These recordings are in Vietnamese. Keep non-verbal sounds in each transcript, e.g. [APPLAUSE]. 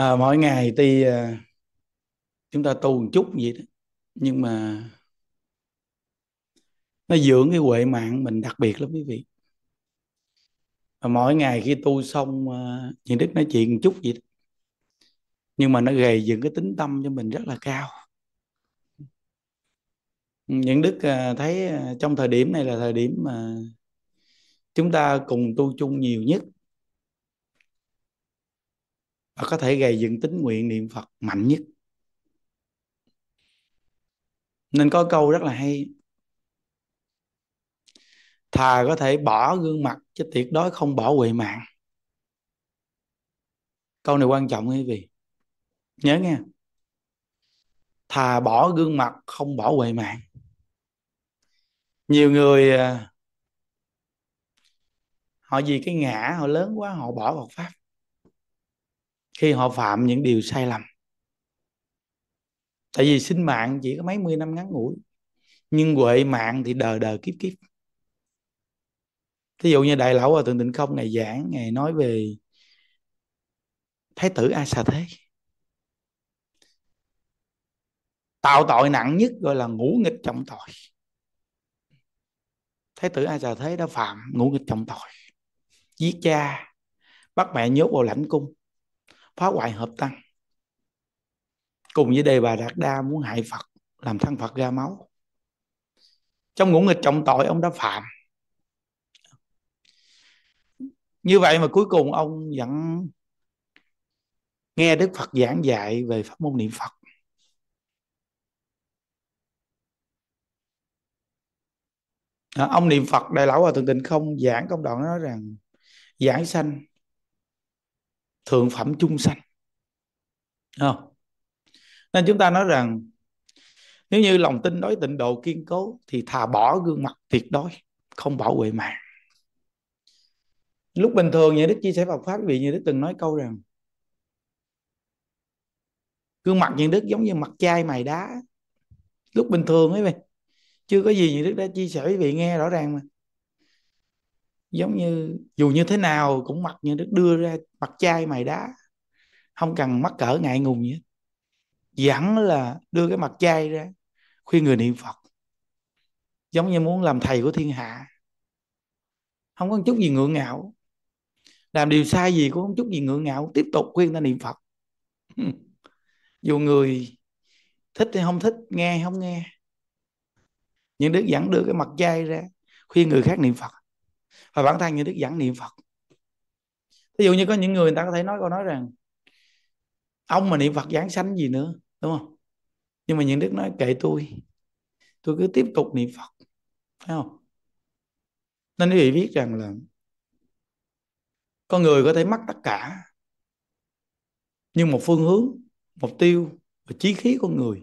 à, mỗi ngày thì à, chúng ta tu một chút vậy đó. Nhưng mà nó dưỡng cái huệ mạng mình đặc biệt lắm quý vị. Và mỗi ngày khi tu xong à, những đức nói chuyện một chút vậy đó. nhưng mà nó gầy dựng cái tính tâm cho mình rất là cao. Những đức à, thấy à, trong thời điểm này là thời điểm mà chúng ta cùng tu chung nhiều nhất và có thể gây dựng tính nguyện niệm Phật mạnh nhất. Nên có câu rất là hay. Thà có thể bỏ gương mặt chứ tuyệt đối không bỏ huệ mạng. Câu này quan trọng quý vị. Nhớ nghe. Thà bỏ gương mặt không bỏ huệ mạng. Nhiều người à, họ vì cái ngã họ lớn quá họ bỏ Phật pháp khi họ phạm những điều sai lầm. Tại vì sinh mạng chỉ có mấy mươi năm ngắn ngủi, nhưng huệ mạng thì đời đời kiếp kiếp. Thí dụ như đại lão hòa thượng tịnh không ngày giảng ngày nói về thái tử a xà thế. Tạo tội nặng nhất gọi là ngũ nghịch trọng tội. Thái tử a xà thế đã phạm ngũ nghịch trọng tội, giết cha, bắt mẹ nhốt vào lãnh cung phá hoại hợp tăng. Cùng với đề bà đạt đa muốn hại phật làm thân phật ra máu. Trong ngũ nghịch trọng tội ông đã phạm. Như vậy mà cuối cùng ông vẫn nghe đức phật giảng dạy về pháp môn niệm phật. À, ông niệm phật đại lão hòa thượng tịnh không giảng công đoạn nói rằng giảng sanh thượng phẩm chung sanh. Không? Nên chúng ta nói rằng, nếu như lòng tin đối tịnh độ kiên cố thì thà bỏ gương mặt tuyệt đối, không bảo vệ mạng. Lúc bình thường như đức chia sẻ Phật pháp vị như đức từng nói câu rằng, gương mặt như đức giống như mặt chai mài đá. Lúc bình thường ấy vậy chưa có gì như đức đã chia sẻ với vị nghe rõ ràng mà giống như, dù như thế nào cũng mặc như đức đưa ra mặt chai mày đá. Không cần mắc cỡ ngại ngùng gì hết. Là đưa cái mặt chai ra, khuyên người niệm phật. Giống như muốn làm thầy của thiên hạ. Không có chút gì ngượng ngạo. Làm điều sai gì cũng không chút gì ngượng ngạo. Tiếp tục khuyên ta niệm phật. [LAUGHS] Dù người thích hay không thích, nghe hay không nghe. Nhưng đức dẫn đưa cái mặt chai ra, khuyên người khác niệm phật và bản thân như đức dẫn niệm phật. Ví dụ như có những người người ta có thể nói câu nói rằng, ông mà niệm phật giảng sanh gì nữa? Đúng không? Nhưng mà những đức nói, kệ tôi. Tôi cứ tiếp tục niệm phật. Phải không? Nên quý vị biết rằng là con người có thể mất tất cả, nhưng một phương hướng, mục tiêu và chí khí con người,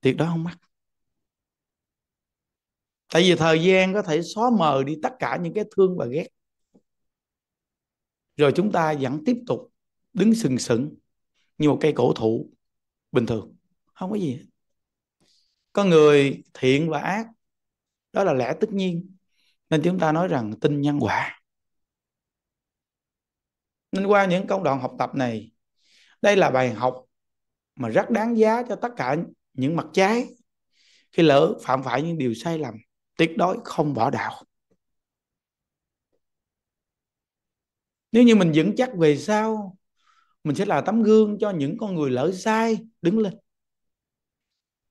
tuyệt đối không mất tại vì thời gian có thể xóa mờ đi tất cả những cái thương và ghét. Rồi chúng ta vẫn tiếp tục đứng sừng sững như một cây cổ thụ bình thường. Không có gì có người thiện và ác, đó là lẽ tất nhiên. Nên chúng ta nói rằng tin nhân quả. Nên qua những công đoạn học tập này, đây là bài học mà rất đáng giá cho tất cả những mặt trái khi lỡ phạm phải những điều sai lầm tuyệt đối không bỏ đạo. Nếu như mình vững chắc về sau, mình sẽ là tấm gương cho những con người lỡ sai đứng lên.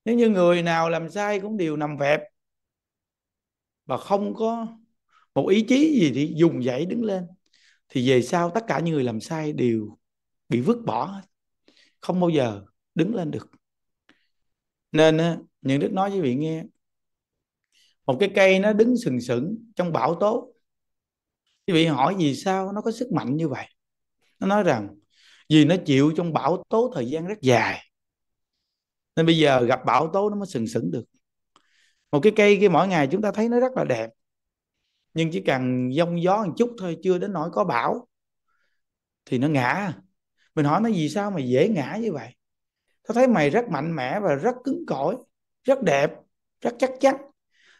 Nếu như người nào làm sai cũng đều nằm vẹp và không có một ý chí gì thì dùng dãy đứng lên, thì về sau tất cả những người làm sai đều bị vứt bỏ không bao giờ đứng lên được. Nên những đức nói với vị nghe một cái cây nó đứng sừng sững trong bão tố. Quý vị hỏi vì sao nó có sức mạnh như vậy? Nó nói rằng, vì nó chịu trong bão tố thời gian rất dài. Nên bây giờ gặp bão tố nó mới sừng sững được. Một cái cây kia mỗi ngày chúng ta thấy nó rất là đẹp. Nhưng chỉ cần giông gió một chút thôi, chưa đến nỗi có bão, thì nó ngã. Mình hỏi nó vì sao mà dễ ngã như vậy? Tao thấy mày rất mạnh mẽ và rất cứng cỏi, rất đẹp, rất chắc chắn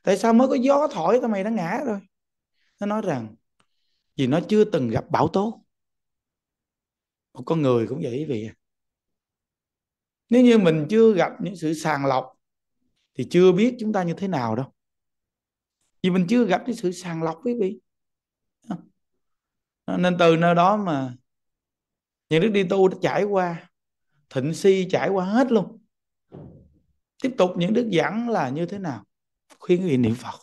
tại sao mới có gió thổi, tao mày đã ngã rồi? Nó nói rằng, vì nó chưa từng gặp bão tố. Một con người cũng vậy vì à. nếu như mình chưa gặp những sự sàng lọc, thì chưa biết chúng ta như thế nào đâu. Vì mình chưa gặp cái sự sàng lọc, quý vị. Nên từ nơi đó mà những đức đi tu đã trải qua, thịnh si trải qua hết luôn. Tiếp tục những đức giảng là như thế nào? Khuyến quý vị niệm phật.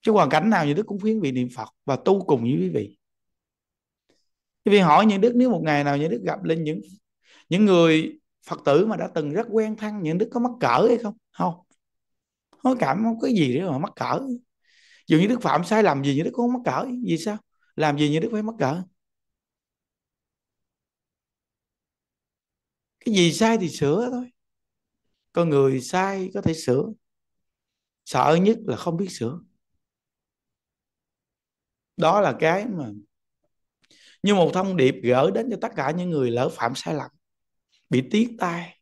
Chứ hoàn cảnh nào những đức cũng khuyến vị niệm phật và tu cùng với quý vị. Quý vị hỏi những đức, nếu một ngày nào những đức gặp lên những những người phật tử mà đã từng rất quen thân những đức có mắc cỡ hay không? Không. Có cảm không có gì để mà mắc cỡ. Dù như đức phạm sai lầm gì như đức cũng không mắc cỡ. Vì sao? Làm gì như đức phải mắc cỡ? Cái gì sai thì sửa thôi. Con người sai có thể sửa sợ nhất là không biết sửa. Đó là cái mà như một thông điệp gửi đến cho tất cả những người lỡ phạm sai lầm, bị tiếc tai,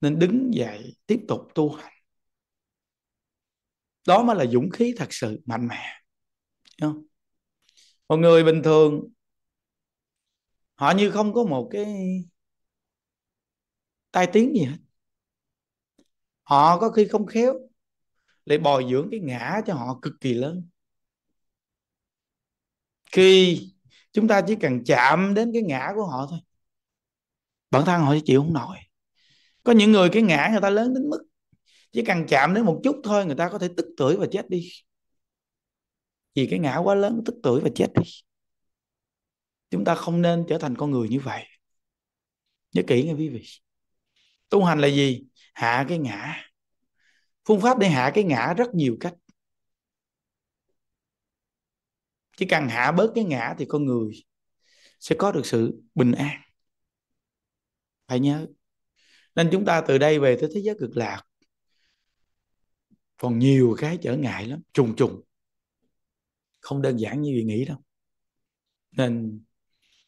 nên đứng dậy tiếp tục tu hành. Đó mới là dũng khí thật sự mạnh mẽ không? một người bình thường, họ như không có một cái tai tiếng gì hết họ có khi không khéo, lại bồi dưỡng cái ngã cho họ cực kỳ lớn. Khi chúng ta chỉ cần chạm đến cái ngã của họ thôi, bản thân họ sẽ chịu không nổi. Có những người cái ngã người ta lớn đến mức chỉ cần chạm đến một chút thôi, người ta có thể tức tưởi và chết đi. Vì cái ngã quá lớn, tức tưởi và chết đi. Chúng ta không nên trở thành con người như vậy. Nhớ kỹ nghe quý vị. Tu hành là gì? Hạ cái ngã. Phương pháp để hạ cái ngã rất nhiều cách. Chỉ cần hạ bớt cái ngã thì con người sẽ có được sự bình an. Phải nhớ. Nên chúng ta từ đây về tới thế giới cực lạc. Còn nhiều cái trở ngại lắm, trùng trùng. Không đơn giản như nghĩ đâu. Nên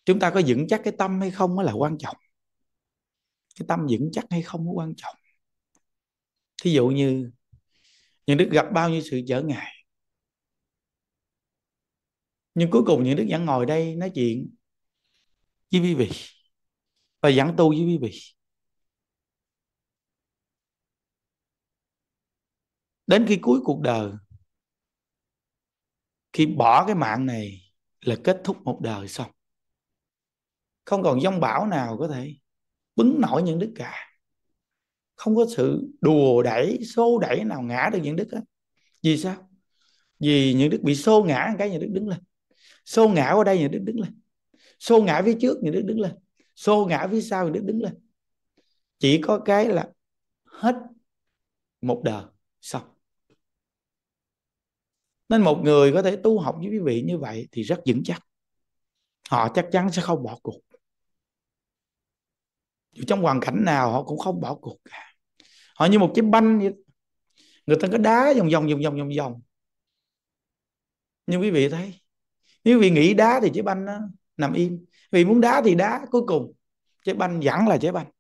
chúng ta có vững chắc cái tâm hay không mới là quan trọng. Cái tâm vững chắc hay không mới quan trọng thí dụ như, những đức gặp bao nhiêu sự trở ngại. Nhưng cuối cùng những đức vẫn ngồi đây nói chuyện với quý vị và dẫn tu với quý vị. Đến khi cuối cuộc đời, khi bỏ cái mạng này là kết thúc một đời xong. Không còn dông bão nào có thể bứng nổi những đức cả không có sự đùa đẩy, xô đẩy nào ngã được những đức hết vì sao? Vì những đức bị xô ngã cái những đức đứng lên. Xô ngã qua đây, những đức đứng lên. Xô ngã phía trước, những đức đứng lên. Xô ngã phía sau, những đức đứng lên. Chỉ có cái là hết một đời xong. Nên một người có thể tu học với quý vị như vậy thì rất vững chắc. Họ chắc chắn sẽ không bỏ cuộc. Dù trong hoàn cảnh nào họ cũng không bỏ cuộc cả họ như một cái banh vậy. người ta có đá vòng vòng vòng vòng vòng vòng. Nhưng quý vị thấy. Nếu quý vị nghĩ đá thì trái banh nó nằm im. Vì muốn đá thì đá, cuối cùng trái banh vẫn là trái banh.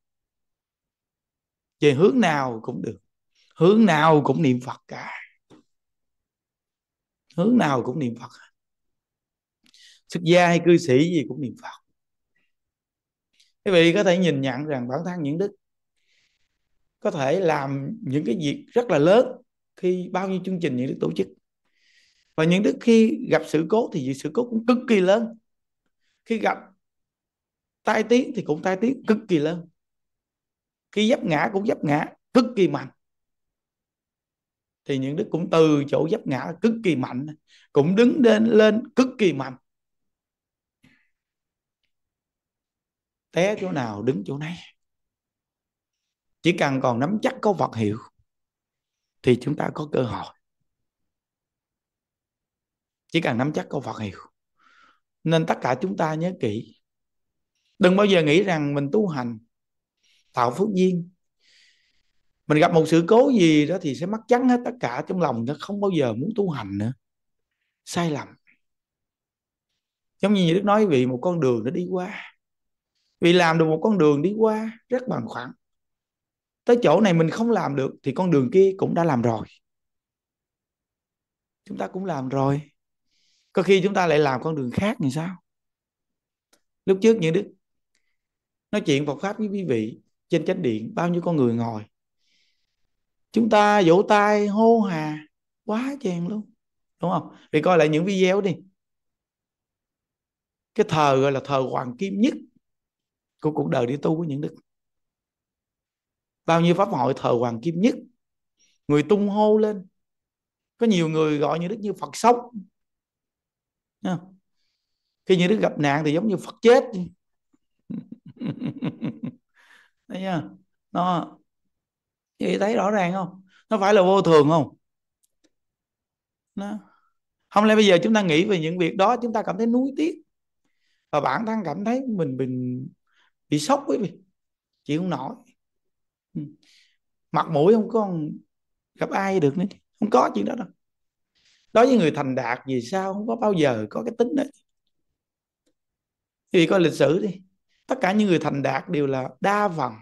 Về hướng nào cũng được. Hướng nào cũng niệm phật cả. Hướng nào cũng niệm phật xuất gia hay cư sĩ gì cũng niệm phật. Quý vị có thể nhìn nhận rằng bản thân những đức có thể làm những cái việc rất là lớn khi bao nhiêu chương trình những đức tổ chức. Và những đức khi gặp sự cố thì sự cố cũng cực kỳ lớn. Khi gặp tai tiếng thì cũng tai tiếng cực kỳ lớn. Khi dấp ngã cũng dấp ngã cực kỳ mạnh. Thì những đức cũng từ chỗ dấp ngã cực kỳ mạnh, cũng đứng lên lên cực kỳ mạnh. Té chỗ nào, đứng chỗ này chỉ cần còn nắm chắc có vật hiệu thì chúng ta có cơ hội. Chỉ cần nắm chắc có vật hiệu. Nên tất cả chúng ta nhớ kỹ. Đừng bao giờ nghĩ rằng mình tu hành, tạo phước duyên. Mình gặp một sự cố gì đó thì sẽ mắc chắn hết tất cả trong lòng nó không bao giờ muốn tu hành nữa. Sai lầm. Giống như đức nói, vì một con đường nó đi qua. Vì làm được một con đường đi qua, rất bằng khoảng tới chỗ này mình không làm được thì con đường kia cũng đã làm rồi. Chúng ta cũng làm rồi. Có khi chúng ta lại làm con đường khác thì sao? Lúc trước những đức nói chuyện Phật pháp với quý vị trên chánh điện, bao nhiêu con người ngồi. Chúng ta vỗ tay hô hà, quá chèn luôn, đúng không? Vì coi lại những video đi. Cái thờ gọi là thờ hoàng kim nhất của cuộc đời đi tu của những đức bao nhiêu pháp hội thờ hoàng kim nhất? Người tung hô lên. Có nhiều người gọi như đức như phật sống. Khi như đức gặp nạn thì giống như phật chết. [LAUGHS] Thấy chưa? Nó chị thấy rõ ràng không? Nó phải là vô thường không? Nó không lẽ bây giờ chúng ta nghĩ về những việc đó, chúng ta cảm thấy nuối tiếc? Và bản thân cảm thấy mình mình bị sốc quý vị. Chịu không nổi mặt mũi không có gặp ai được nữa không có chuyện đó đâu. Đối với người thành đạt vì sao? Không có bao giờ có cái tính đấy thì coi lịch sử đi. Tất cả những người thành đạt đều là đa phần.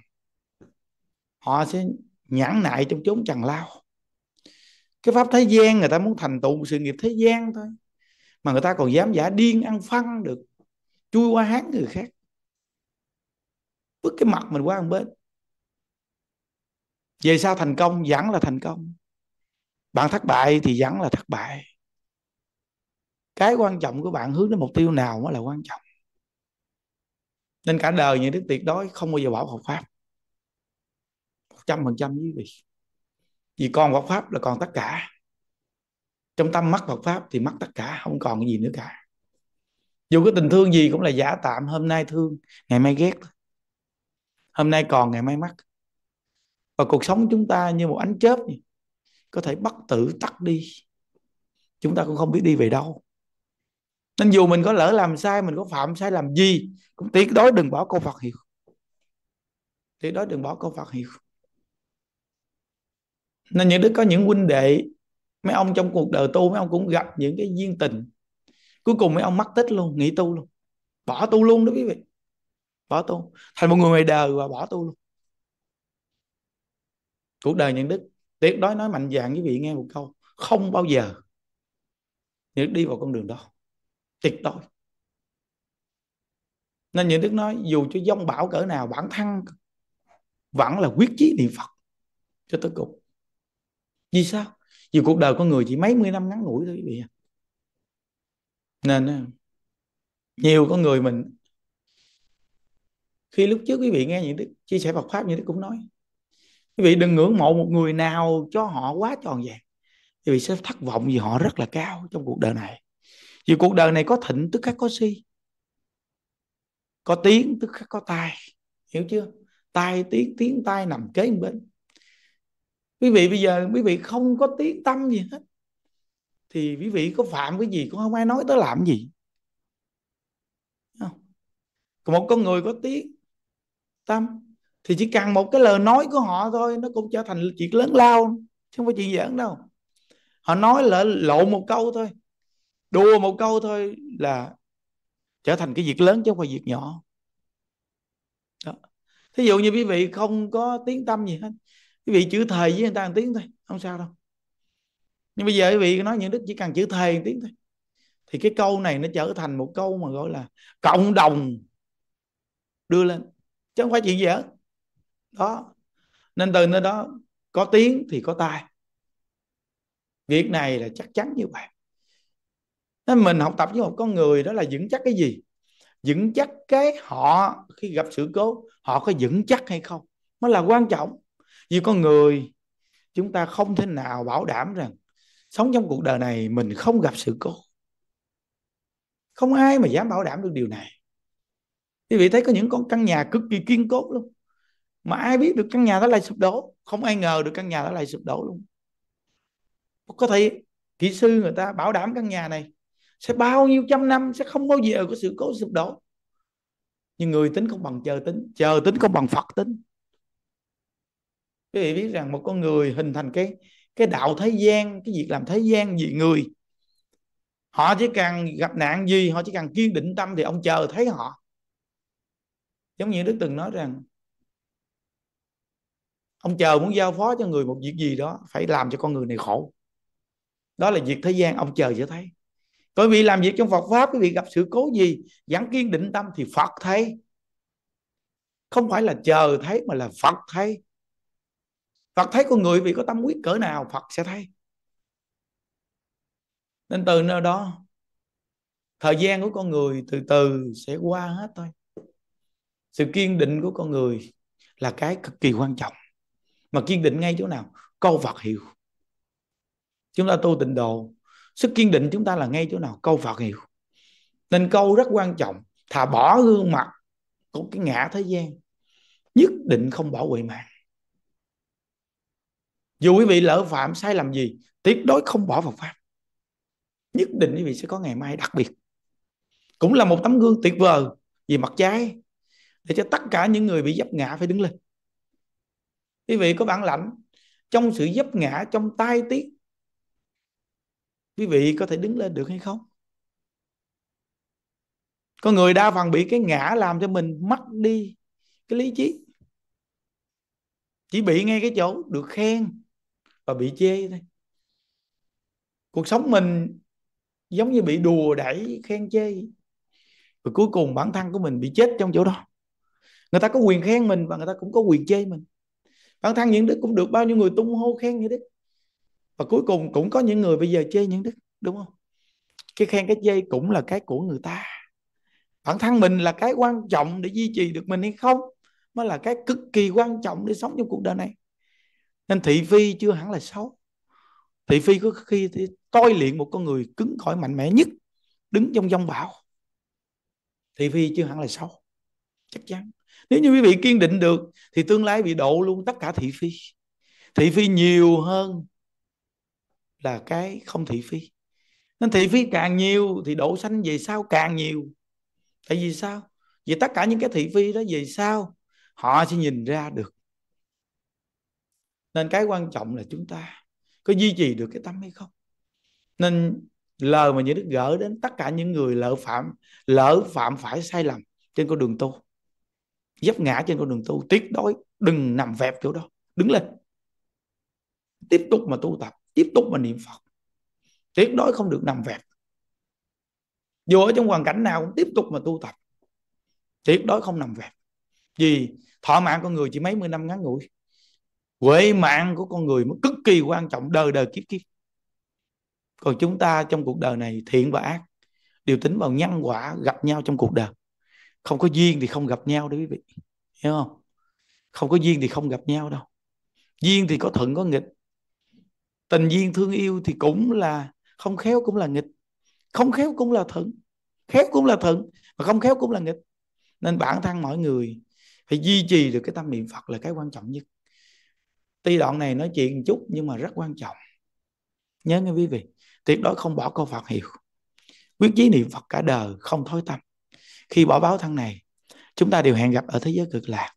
Họ sẽ nhẫn nại trong chốn trần lao. Cái pháp thế gian người ta muốn thành tựu sự nghiệp thế gian thôi. Mà người ta còn dám giả điên ăn phân được, chui qua hát người khác. Vứt cái mặt mình qua một bên về sau thành công, vẫn là thành công. Bạn thất bại thì vẫn là thất bại. Cái quan trọng của bạn hướng đến mục tiêu nào mới là quan trọng. Nên cả đời những đức tuyệt đối không bao giờ bỏ Phật pháp. Một trăm phần trăm quý vị. Vì con Phật pháp là còn tất cả. Trong tâm mắt Phật pháp thì mắt tất cả, không còn cái gì nữa cả. Dù cái tình thương gì cũng là giả tạm, hôm nay thương, ngày mai ghét. Hôm nay còn, ngày mai mất và cuộc sống chúng ta như một ánh chớp có thể bất tử tắt đi. Chúng ta cũng không biết đi về đâu. Nên dù mình có lỡ làm sai, mình có phạm sai làm gì, cũng tuyệt đối đừng bỏ câu Phật hiệu. tuyệt đối đừng bỏ câu Phật hiệu. nên những đứa có những huynh đệ, mấy ông trong cuộc đời tu, mấy ông cũng gặp những cái duyên tình. Cuối cùng mấy ông mắc tích luôn, nghỉ tu luôn. Bỏ tu luôn đó quý vị. Bỏ tu. Thành một người ngoài đời và bỏ tu luôn cuộc đời những đức. Tuyệt đối nói mạnh dạng với vị nghe một câu, không bao giờ những đi vào con đường đó. Tuyệt đối. Nên những đức nói, dù cho dông bão cỡ nào, bản thân vẫn là quyết chí niệm phật cho tới cùng. Vì sao? Vì cuộc đời con người chỉ mấy mươi năm ngắn ngủi thôi, quý vị nên à, nhiều con người mình, khi lúc trước quý vị nghe những đức, chia sẻ Phật pháp như đức cũng nói quý vị đừng ngưỡng mộ một người nào cho họ quá tròn vẹn. Quý vị sẽ thất vọng vì họ rất là cao trong cuộc đời này. Vì cuộc đời này có thịnh tức khắc có si, có tiếng tức khắc có tai. Hiểu chưa? Tai tiếng tiếng tai nằm kế bên. Quý vị bây giờ, quý vị không có tiếng tâm gì hết. Thì quý vị có phạm cái gì cũng không ai nói tới làm gì? Không? một con người có tiếng tâm thì chỉ cần một cái lời nói của họ thôi, nó cũng trở thành chuyện lớn lao, chứ không phải chuyện giỡn đâu. Họ nói lỡ lộ một câu thôi, đùa một câu thôi là trở thành cái việc lớn chứ không phải việc nhỏ. Đó. thí dụ như quý vị không có tiếng tâm gì hết, quý vị chữ thầy với người ta một tiếng thôi, không sao đâu. Nhưng bây giờ quý vị nói những đức chỉ cần chữ thầy một tiếng thôi, thì cái câu này nó trở thành một câu mà gọi là cộng đồng đưa lên, chứ không phải chuyện gì hết đó. Nên từ nơi đó có tiếng thì có tai. Việc này là chắc chắn như vậy. Nên mình học tập với một con người đó là vững chắc cái gì? Vững chắc cái họ khi gặp sự cố, họ có vững chắc hay không? Mới là quan trọng. Vì con người, chúng ta không thể nào bảo đảm rằng sống trong cuộc đời này mình không gặp sự cố. Không ai mà dám bảo đảm được điều này. Quý vị thấy có những con căn nhà cực kỳ kiên cố luôn mà ai biết được căn nhà đó lại sụp đổ. Không ai ngờ được căn nhà đó lại sụp đổ luôn. Có thể kỹ sư người ta bảo đảm căn nhà này sẽ bao nhiêu trăm năm sẽ không bao giờ có sự cố sụp đổ. Nhưng người tính không bằng chờ tính. Chờ tính không bằng phật tính. Quý vị biết rằng một con người hình thành cái cái đạo thế gian, cái việc làm thế gian vì người. Họ chỉ cần gặp nạn gì, họ chỉ cần kiên định tâm thì ông chờ thấy họ. Giống như đức từng nói rằng ông chờ muốn giao phó cho người một việc gì đó, phải làm cho con người này khổ. Đó là việc thế gian, ông chờ sẽ thấy. Bởi vì làm việc trong Phật pháp, quý vị gặp sự cố gì vẫn kiên định tâm thì Phật thấy. Không phải là chờ thấy mà là phật thấy. Phật thấy con người vì có tâm quyết cỡ nào, phật sẽ thấy. Nên từ nơi đó, thời gian của con người từ từ sẽ qua hết thôi. Sự kiên định của con người là cái cực kỳ quan trọng mà kiên định ngay chỗ nào? Câu Phật hiểu chúng ta tu tịnh độ. Sức kiên định chúng ta là ngay chỗ nào? Câu Phật hiểu nên câu rất quan trọng. Thà bỏ gương mặt của cái ngã thế gian, nhất định không bỏ huệ mạng. Dù quý vị lỡ phạm sai lầm gì, tuyệt đối không bỏ Phật pháp. Nhất định quý vị sẽ có ngày mai đặc biệt. Cũng là một tấm gương tuyệt vời về mặt trái, để cho tất cả những người bị dấp ngã phải đứng lên quý vị có bản lãnh trong sự dấp ngã trong tai tiếng, quý vị có thể đứng lên được hay không? Có người đa phần bị cái ngã làm cho mình mất đi cái lý trí. Chỉ bị ngay cái chỗ được khen và bị chê thôi. Cuộc sống mình giống như bị đùa đẩy khen chê. Và cuối cùng bản thân của mình bị chết trong chỗ đó. Người ta có quyền khen mình và người ta cũng có quyền chê mình bản thân những đức cũng được bao nhiêu người tung hô khen như đức và cuối cùng cũng có những người bây giờ chê những đức đúng không? Cái khen cái chê cũng là cái của người ta. Bản thân mình là cái quan trọng để duy trì được mình hay không mới là cái cực kỳ quan trọng để sống trong cuộc đời này. Nên thị phi chưa hẳn là xấu. Thị phi có khi thì tôi luyện một con người cứng cỏi mạnh mẽ nhất, đứng trong dông bão. Thị phi chưa hẳn là xấu. Chắc chắn nếu như quý vị kiên định được, thì tương lai bị độ luôn tất cả thị phi. Thị phi nhiều hơn là cái không thị phi. Nên thị phi càng nhiều thì độ sanh về sau càng nhiều. Tại vì sao? Vì tất cả những cái thị phi đó về sau, họ sẽ nhìn ra được. Nên cái quan trọng là chúng ta có duy trì được cái tâm hay không? Nên lời mà những đức gỡ đến tất cả những người lỡ phạm lỡ phạm phải sai lầm trên con đường tu dấp ngã trên con đường tu, tuyệt đối đừng nằm vẹp chỗ đó. Đứng lên. Tiếp tục mà tu tập, tiếp tục mà niệm phật. Tuyệt đối không được nằm vẹp. Dù ở trong hoàn cảnh nào cũng tiếp tục mà tu tập. Tuyệt đối không nằm vẹp. Vì thọ mạng con người chỉ mấy mươi năm ngắn ngủi. Huệ mạng của con người mới cực kỳ quan trọng, đời đời kiếp kiếp. Còn chúng ta trong cuộc đời này thiện và ác đều tính vào nhân quả gặp nhau trong cuộc đời không có duyên thì không gặp nhau đấy quý vị. Hiểu không? Không có duyên thì không gặp nhau đâu. Duyên thì có thuận có nghịch. Tình duyên thương yêu thì cũng là, không khéo cũng là nghịch. Không khéo cũng là thuận. Khéo cũng là thuận, mà không khéo cũng là nghịch. Nên bản thân mỗi người phải duy trì được cái tâm niệm Phật là cái quan trọng nhất. Tuy đoạn này nói chuyện một chút nhưng mà rất quan trọng. Nhớ nghe quý vị, tuyệt đối không bỏ câu Phật hiệu. Quyết chí niệm Phật cả đời, không thối tâm khi bỏ báo thân này, chúng ta đều hẹn gặp ở thế giới cực lạc.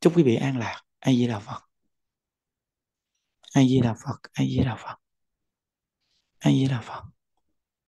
Chúc quý vị an lạc. A di đà phật. A di đà phật. A di đà phật. A di đà phật.